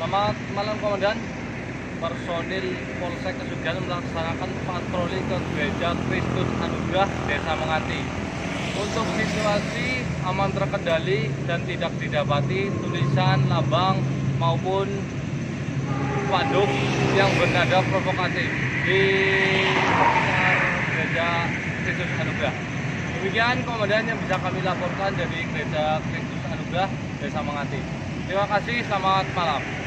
Selamat malam Komandan. Personil Polsek Kesugihan melaksanakan patroli ke Gereja Kristus Anugerah Desa Mengati. Untuk situasi aman terkendali dan tidak didapati tulisan, lambang maupun waduk yang bernada provokatif di Gereja Kristus Anugerah. Demikian komandan yang bisa kami laporkan dari Gereja Kristus Anugerah Desa Mengati. Terima kasih, selamat malam.